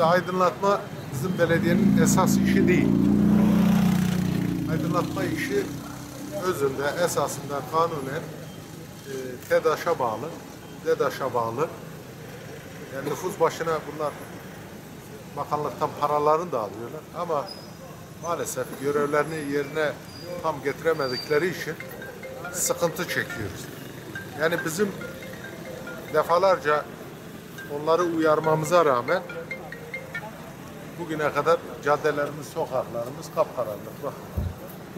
Şimdi aydınlatma bizim belediyenin esas işi değil. Aydınlatma işi özünde esasında kanunen e, TEDAŞ'a bağlı, DEDAŞ'a bağlı. Yani nüfus başına bunlar bakanlıktan paralarını da alıyorlar ama maalesef görevlerini yerine tam getiremedikleri için sıkıntı çekiyoruz. Yani bizim defalarca onları uyarmamıza rağmen bugüne kadar caddelerimiz, sokaklarımız kapkaranlık. Bak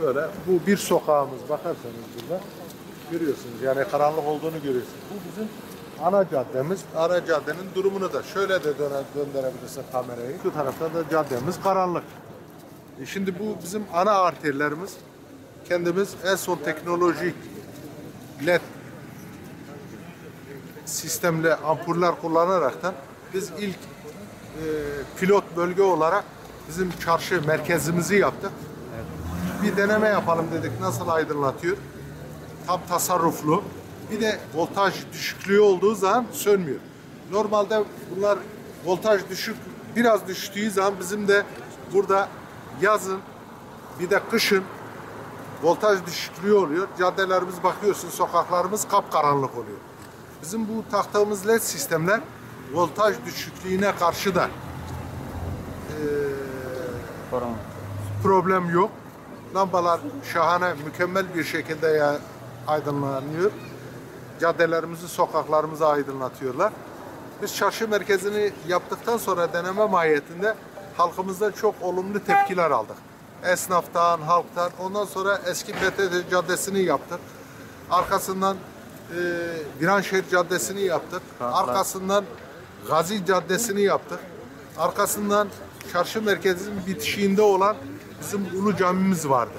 böyle bu bir sokağımız bakarsanız burada görüyorsunuz yani karanlık olduğunu görüyorsunuz. Bu bizim ana caddemiz. Ana caddenin durumunu da şöyle de döne, döndürebilirsin kamerayı. Şu tarafta da caddemiz karanlık. E şimdi bu bizim ana arterlerimiz. Kendimiz en son teknolojik led sistemli ampuller kullanaraktan biz ilk pilot bölge olarak bizim çarşı merkezimizi yaptık. Bir deneme yapalım dedik nasıl aydınlatıyor. Tam tasarruflu. Bir de voltaj düşüklüğü olduğu zaman sönmüyor. Normalde bunlar voltaj düşük biraz düştüğü zaman bizim de burada yazın bir de kışın voltaj düşüklüğü oluyor. Caddelerimiz bakıyorsun sokaklarımız kapkaranlık oluyor. Bizim bu taktığımız led sistemler voltaj düşüklüğüne karşı da Korona. problem yok. Lambalar şahane, mükemmel bir şekilde ya aydınlanıyor. Caddelerimizi, sokaklarımızı aydınlatıyorlar. Biz çarşı merkezini yaptıktan sonra deneme mahiyetinde halkımızdan çok olumlu tepkiler aldık. Esnaftan, halktan. Ondan sonra eski PTT Caddesi'ni yaptık. Arkasından e, Viranşehir Caddesi'ni yaptık. Arkasından Gazi Caddesi'ni yaptık. Arkasından çarşı merkezinin bitişiğinde olan bizim Ulu Camimiz vardı.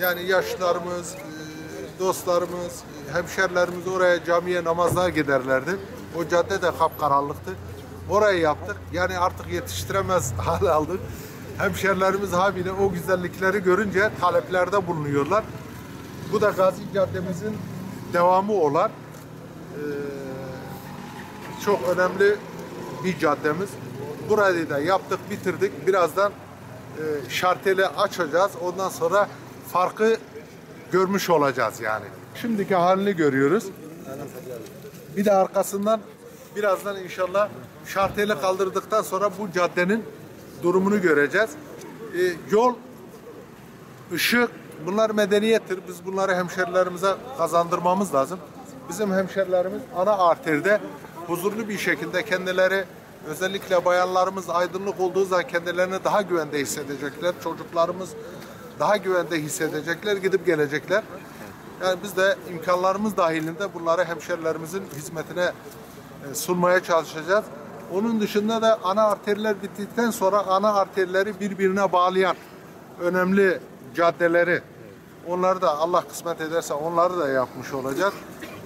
Yani yaşlılarımız, e, dostlarımız, hemşerilerimiz oraya camiye namazlığa giderlerdi. O cadde de kapkaranlıktı. Orayı yaptık. Yani artık yetiştiremez hale aldık. Hemşerilerimiz habire o güzellikleri görünce taleplerde bulunuyorlar. Bu da Gazi Caddemizin devamı olan e, çok önemli bir caddemiz. Burayı da yaptık, bitirdik. Birazdan e, şarteli açacağız. Ondan sonra farkı görmüş olacağız yani. Şimdiki halini görüyoruz. Bir de arkasından birazdan inşallah şarteli kaldırdıktan sonra bu caddenin durumunu göreceğiz. E, yol, ışık bunlar medeniyettir. Biz bunları hemşerilerimize kazandırmamız lazım. Bizim hemşerilerimiz ana arterde huzurlu bir şekilde kendileri özellikle bayanlarımız aydınlık olduğu zaman kendilerini daha güvende hissedecekler. Çocuklarımız daha güvende hissedecekler, gidip gelecekler. Yani biz de imkanlarımız dahilinde bunları hemşerilerimizin hizmetine e, sunmaya çalışacağız. Onun dışında da ana arterler bittikten sonra ana arterleri birbirine bağlayan önemli caddeleri onları da Allah kısmet ederse onları da yapmış olacağız.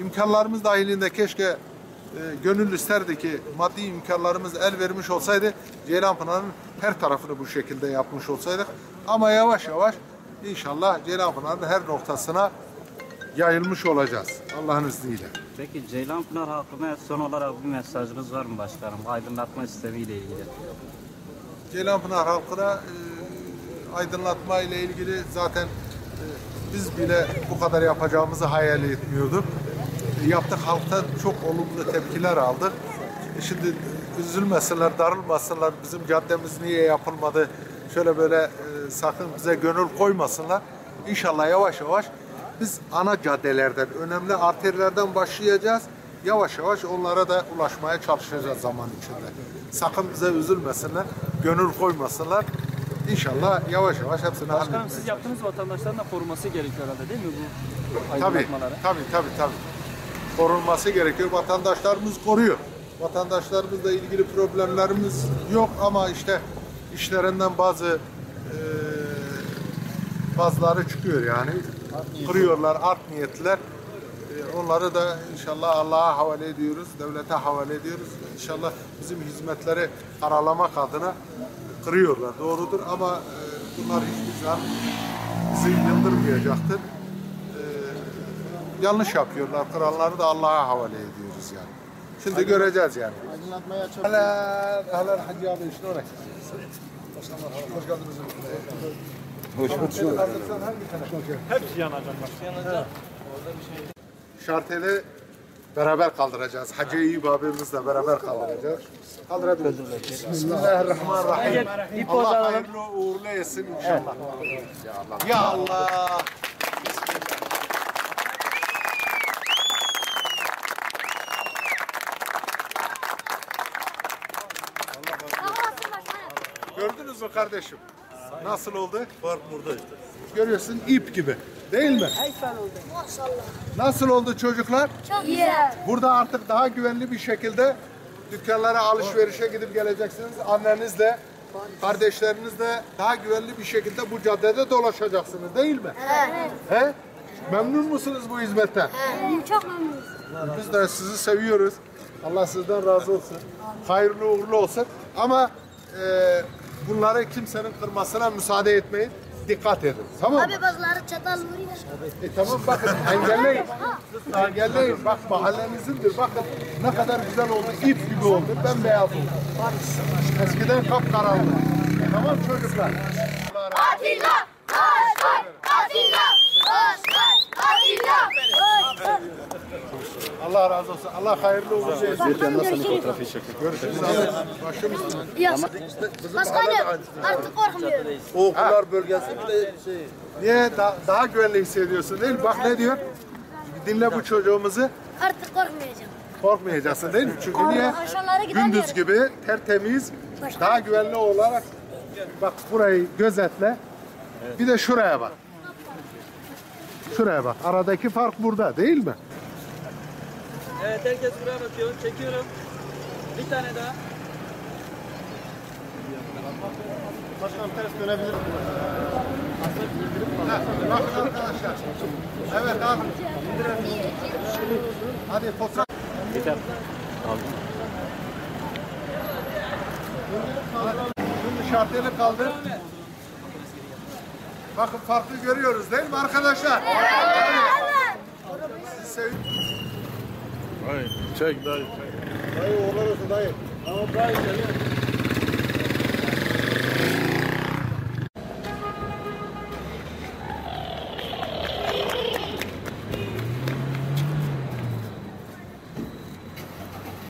İmkanlarımız dahilinde keşke gönül isterdi ki maddi imkanlarımız el vermiş olsaydı Ceylanpınar'ın her tarafını bu şekilde yapmış olsaydık. Ama yavaş yavaş inşallah Ceylanpınar'ın her noktasına yayılmış olacağız Allah'ın izniyle. Peki Ceylanpınar halkına son olarak bir mesajınız var mı başkanım? Aydınlatma sistemiyle ilgili. Ceylanpınar halkına e, aydınlatma ile ilgili zaten e, biz bile bu kadar yapacağımızı hayal etmiyorduk. Yaptık halktan çok olumlu tepkiler aldık. E, şimdi üzülmesinler, darılmasınlar. Bizim caddemiz niye yapılmadı? Şöyle böyle e, sakın bize gönül koymasınlar. İnşallah yavaş yavaş biz ana caddelerden, önemli arterlerden başlayacağız. Yavaş yavaş onlara da ulaşmaya çalışacağız zaman içinde. Sakın bize üzülmesinler, gönül koymasınlar. İnşallah yavaş yavaş hepsini Başkanım halledeceğiz. siz yaptığınız vatandaşların da koruması gerekiyor herhalde değil mi bu Tabii, tabii, tabii, tabii. Korunması gerekiyor. Vatandaşlarımız koruyor. Vatandaşlarımızla ilgili problemlerimiz yok ama işte işlerinden bazı eee bazıları çıkıyor yani. Kırıyorlar, art niyetler. Eee, Onları da inşallah Allah'a havale ediyoruz, devlete havale ediyoruz. İnşallah bizim hizmetleri karalamak adına kırıyorlar, doğrudur ama eee, bunlar hiçbir zaman bizi yıldırmayacaktır yanlış yapıyorlar. Kralları da Allah'a havale ediyoruz yani. Şimdi göreceğiz yani. Helal, helal Hacı abi işte oraya. Hoş geldiniz. Hoş bulduk. Hepsi yanacak. Şarteli beraber kaldıracağız. Hacı Eyüp abimizle beraber kaldıracağız. Kaldırabiliriz. Bismillahirrahmanirrahim. Allah hayırlı uğurlu etsin inşallah. Ya Allah. Gördünüz mü kardeşim? Nasıl oldu? Fark burada işte. Görüyorsun ip gibi. Değil mi? Maşallah. Nasıl oldu çocuklar? Çok güzel. Burada artık daha güvenli bir şekilde dükkanlara alışverişe gidip geleceksiniz. Annenizle, kardeşlerinizle daha güvenli bir şekilde bu caddede dolaşacaksınız değil mi? Evet. He? Memnun musunuz bu hizmetten? Çok memnunuz. Biz de sizi seviyoruz. Allah sizden razı olsun. Hayırlı uğurlu olsun. Ama e, bunları kimsenin kırmasına müsaade etmeyin. Dikkat edin. Tamam mı? Abi bazıları çatal vuruyor. E tamam bakın engelleyin. Engelleyin. Bak mahallenizindir. Bakın ne kadar güzel oldu. İp gibi oldu. Ben beyaz oldu. Eskiden kapkaranlı. Tamam çocuklar. Atilla! Osman! Atilla! Osman! Allah razı olsun. Allah hayırlı uğurlu etsin. Görüşürüz. Görüşürüz. Başım üstüne. Yok. Başkanım artık korkmuyorum. Okullar bölgesi bir de şey. Niye da- daha güvenli hissediyorsun değil mi? Bak ne diyor? Dinle bu çocuğumuzu. Artık korkmayacağım. Korkmayacaksın değil mi? Çünkü niye? Gündüz gibi tertemiz, daha güvenli olarak bak burayı gözetle. Bir de şuraya bak. Şuraya bak. Aradaki fark burada değil mi? Evet herkes buraya bakıyor. Çekiyorum. Bir tane daha. Ha, bakın arkadaşlar. Evet abi. Hadi fotoğraf. Şimdi şarteli kaldır. Bakın farklı görüyoruz değil mi arkadaşlar? Evet. Sizi. Çek dayı. Dayı oğullar olsun dayı. Ama dayı geliyor.